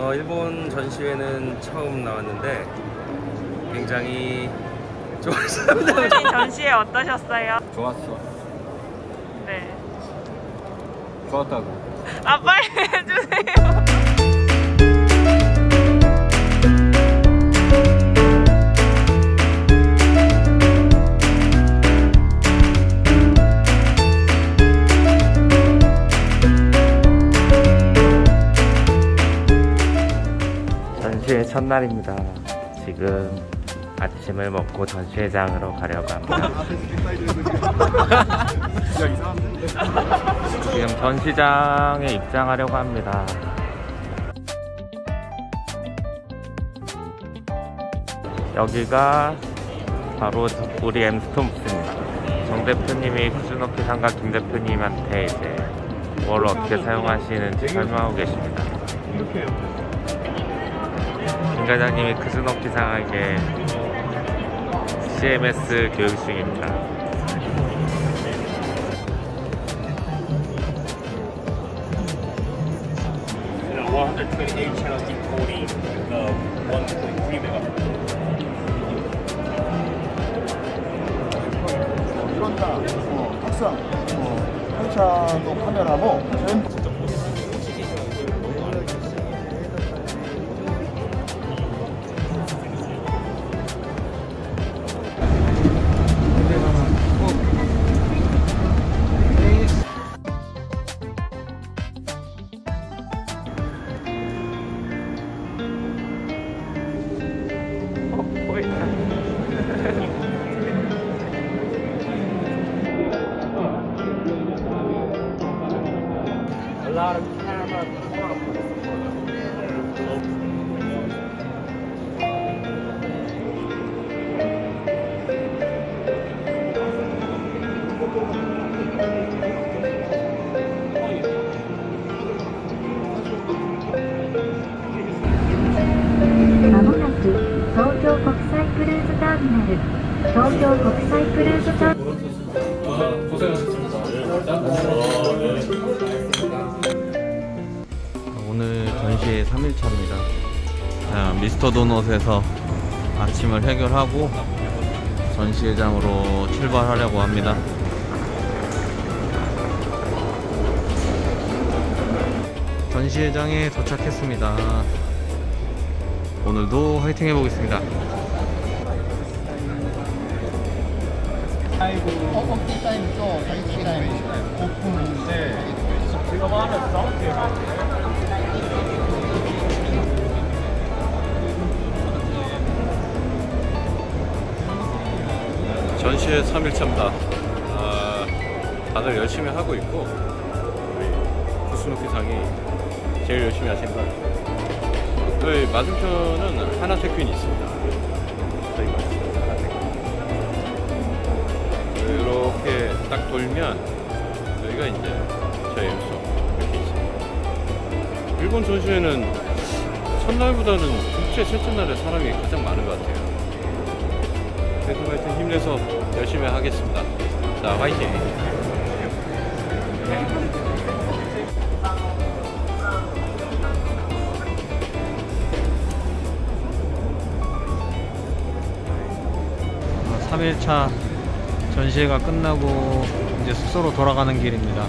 어, 일본 전시회는 처음 나왔는데 굉장히 좋았습니다. 전시회 어떠셨어요? 좋았어. 네. 좋았다고. 아 빨리 해주세요. 첫날입니다. 지금 아침을 먹고 전시회장으로 가려고 합니다. 지금 전시장에 입장하려고 합니다. 여기가 바로 우리 엠스톤 부스입니다. 정 대표님이 쿠즈노키 상가 김 대표님한테 이제 뭘 어떻게 사용하시는지 설명하고 계십니다. 김 과장님이 쿠즈노키 상에게 CMS 교육 중입니다. and a 128 channel decoding of 1.3 megapixel. 이런 다 어, 탁상, 어, 한차도 카메라고 오늘 전시회 3일차입니다. 자, 미스터 도넛에서 아침을 해결하고 전시회장으로 출발하려고 합니다. 전시회장에 도착했습니다. 오늘도 화이팅 해보겠습니다. 전시회 3일차입니다. 아, 다들 열심히 하고 있고 우리 구스노키상이 제일 열심히 하시는 것 같아요. 저희 맞은편은 하나테크인이 있습니다. 이렇게 딱 돌면 여기가 이제 엠소 이렇게 있습니다. 일본 전시회는 첫날보다는 둘째, 셋째 날에 사람이 가장 많은 것 같아요. 그래서 하여튼 힘내서 열심히 하겠습니다. 자, 화이팅! 어, 3일차 전시회가 끝나고 이제 숙소로 돌아가는 길입니다.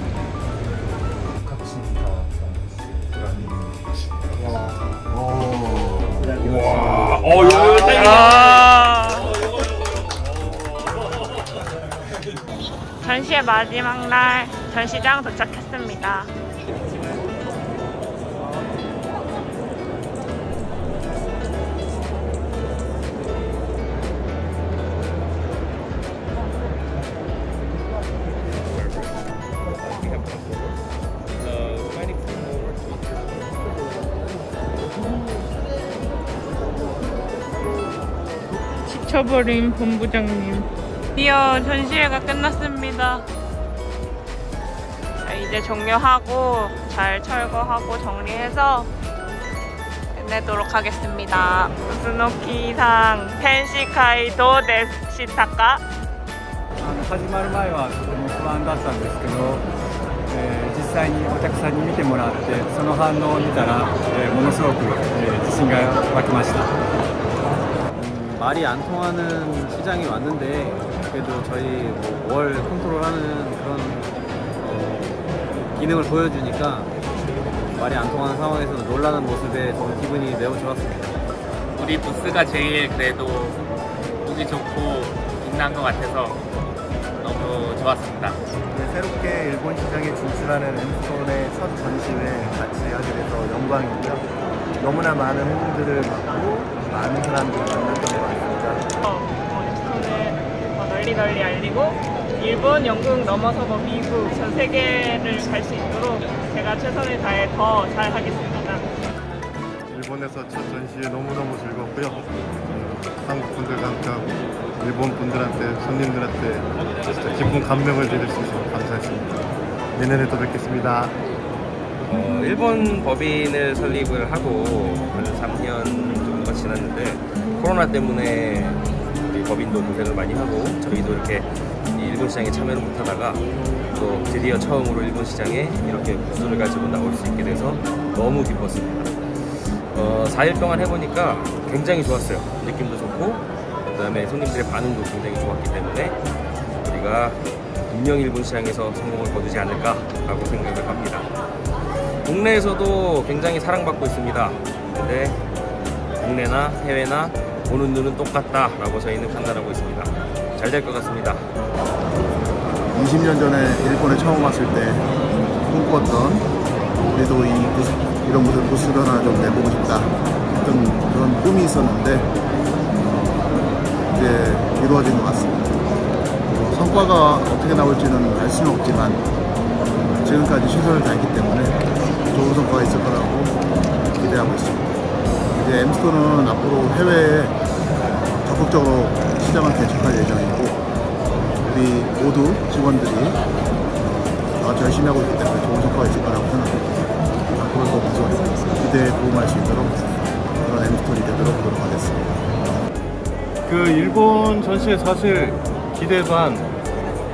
전시회 마지막 날 전시장 도착했습니다. 지쳐버린 본부장님. 드디어 전시회가 끝났습니다. 자, 이제 종료하고 잘 철거하고 정리해서 내도록 하겠습니다. 스노키상 펜시카이도 데시타카 あの始まる前はとても不安だったんですけど、えー実 際にお客さんに見てもらってその反応を見たら、えーものすごく、えー自信が湧きました。 말이 안 통하는 시장이 왔는데 그래도 저희 뭐 월 컨트롤하는 그런 어, 기능을 보여주니까 말이 안 통하는 상황에서도 놀라는 모습에 저는 기분이 매우 좋았습니다. 우리 부스가 제일 그래도 보기 좋고 빛난 것 같아서 너무 좋았습니다. 네, 새롭게 일본 시장에 진출하는 엠스톤의 첫 전시회 같이 하게 돼서 영광이고요. 너무나 많은 호응들을 받고 많은 사람들을 만났던 엠스톤을 더 널리 널리 알리고 일본, 영국 넘어서 뭐 미국, 전 세계를 갈 수 있도록 제가 최선을 다해 더 잘 하겠습니다. 일본에서 첫 전시회 너무너무 즐겁고요. 음, 한국 분들과 함께하고 일본 분들한테 손님들한테 진짜 기쁜 감명을 드릴 수 있어서 감사했습니다. 내년에 또 뵙겠습니다. 어, 일본 법인을 설립을 하고 한 3년 정도가 지났는데 코로나 때문에 우리 법인도 고생을 많이 하고 저희도 이렇게 이 일본 시장에 참여를 못하다가 또 드디어 처음으로 일본 시장에 이렇게 부스를 가지고 나올 수 있게 돼서 너무 기뻤습니다. 어, 4일 동안 해보니까 굉장히 좋았어요. 느낌도 좋고 그 다음에 손님들의 반응도 굉장히 좋았기 때문에 우리가 분명 일본 시장에서 성공을 거두지 않을까 라고 생각을 합니다. 국내에서도 굉장히 사랑받고 있습니다. 근데 국내나 해외나 보는 눈은 똑같다 라고 저희는 판단하고 있습니다. 잘 될 것 같습니다. 20년 전에 일본에 처음 왔을 때 꿈꿨던 그래도 이 부스, 이런 부스를 하나 좀 내보고 싶다 했던 그런 꿈이 있었는데 어, 이제 이루어진 것 같습니다. 뭐 성과가 어떻게 나올지는 알 수는 없지만 지금까지 최선을 다했기 때문에 좋은 성과가 있을 거라고 기대하고 있습니다. 이제 엠스톤은 앞으로 해외에 적극적으로 시장을 개척할 예정이고 우리 모두 직원들이 어, 아주 열심히 하고 있기 때문에 좋은 성과가 있을 거라고 생각합니다. 앞으로도 계속 기대에 도움할 수 있도록 그런 엠스톤이 되도록 노력하겠습니다. 그 일본 전시회 사실 기대 반,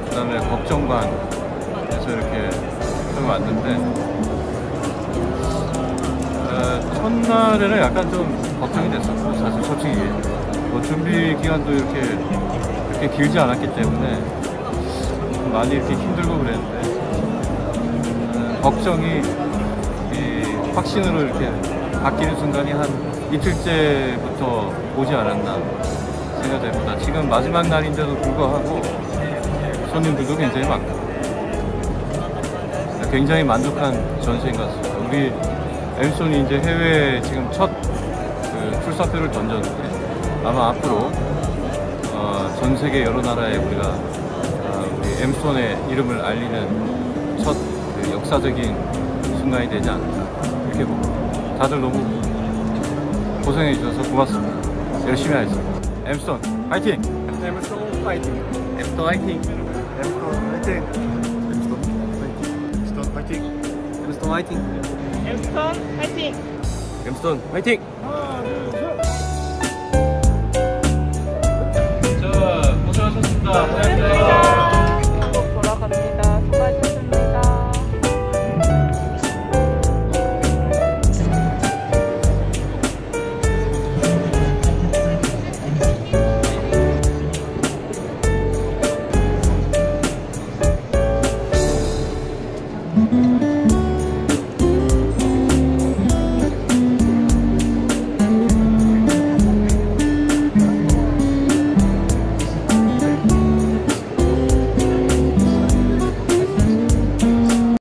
그 다음에 걱정 반 해서 이렇게 처음 왔는데 첫날에는 약간 좀 걱정이 됐었고 사실 솔직히 뭐 준비 기간도 이렇게 이렇게 길지 않았기 때문에 좀 많이 이렇게 힘들고 그랬는데 어, 걱정이 이 확신으로 이렇게 바뀌는 순간이 한 이틀째부터 오지 않았나 생각됩니다. 지금 마지막 날인데도 불구하고 손님들도 굉장히 많고 굉장히 만족한 전시인 것 같습니다. 우리 엠손이 이제 해외에 지금 첫그 출사표를 던졌는데 아마 앞으로 어, 전 세계 여러 나라에 우리가 어, 우리 엠손의 이름을 알리는 첫 그 역사적인 순간이 되지 않을까 이렇게 보고 다들 너무 고생해 주셔서 고맙습니다. 열심히 하겠습니다. 엠스톤 파이팅! 엠스톤 파이팅! 엠스톤 파이팅! 엠스톤 화이팅! 엠스톤 화이팅! 엠스톤 화이팅! 엠스톤 화이팅! 엠스톤 파이팅! 자, 고생하셨습니다.